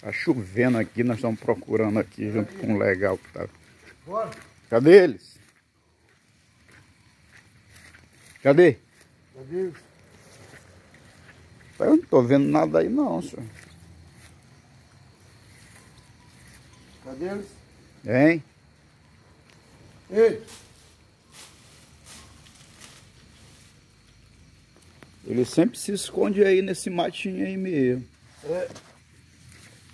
Tá chovendo aqui, nós estamos procurando aqui junto com o legal que tá. Bora. Cadê eles? Cadê? Cadê eles? Eu não tô vendo nada aí não, senhor. Cadê eles? Hein? Ei! Ele sempre se esconde aí nesse matinho aí mesmo. É.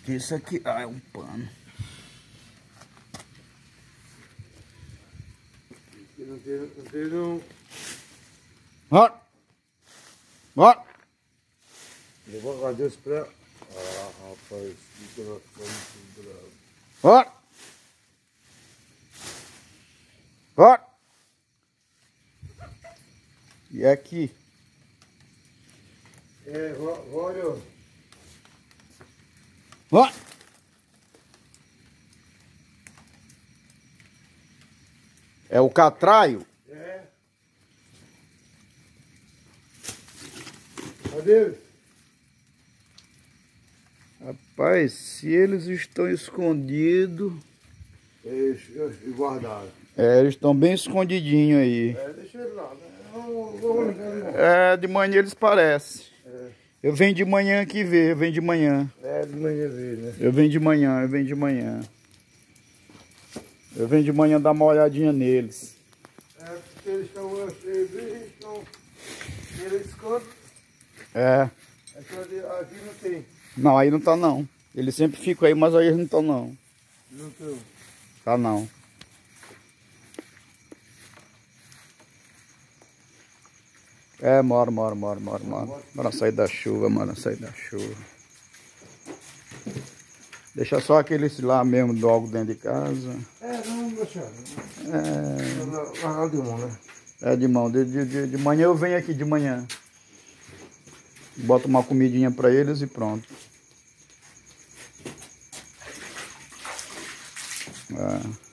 Isso aqui. Ah, é um pano. Não tem, não tem não. Bora! Bora! Levou a cabeça pra. Ah, rapaz, que muito bravo. Bora! Bora! E aqui? É, olha. Bora! É o catraio? É. Cadê eles? Rapaz, se eles estão escondidos. Eles, eles guardaram. É, eles estão bem escondidinhos aí. É, deixa ele lá, né? É, de manhã eles parecem. É. Eu venho de manhã aqui ver, eu venho de manhã. É, de manhã ver, né? Eu venho de manhã, eu venho de manhã. Eu venho de manhã dar uma olhadinha neles. É, porque eles estão, eles estão, eles escondem. É. Aqui, aqui não tem. Não, aí não tá não. Eles sempre ficam aí, mas aí eles não estão não. Não tem. Tá não. É, mora, mora, mora, mora, mora. Mora sair da chuva, mora sair da chuva. Deixa só aqueles lá mesmo logo dentro de casa. É, não, deixa. É, Largar de mão, né? é de mão. De, de, de, de manhã eu venho aqui de manhã. Boto uma comidinha pra eles e pronto. É.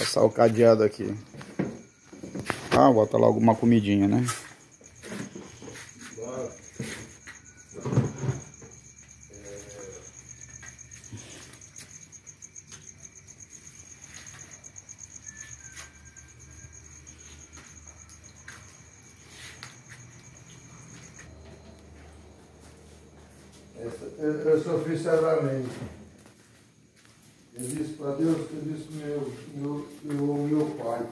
Passar o cadeado aqui. Ah, bota logo uma comidinha, né? Bora. Eu, eu sofri severamente. Eu disse para Deus que eu disse meu, meu, meu, pai.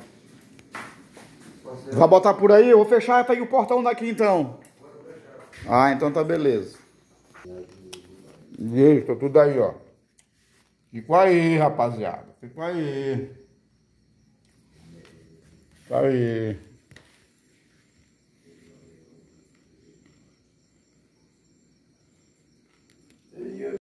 Vai botar por aí? Eu vou fechar tá aí o portão daqui então. Ah, então tá beleza. Isso, tá tudo aí, ó. Fica aí, rapaziada. Fica aí. Fica aí.